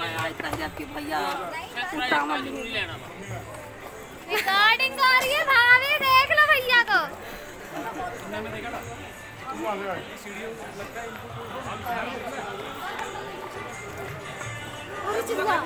भैया रिकॉर्डिंग आ रही है भाभी देख लो भैया को। अरे चिल्ला।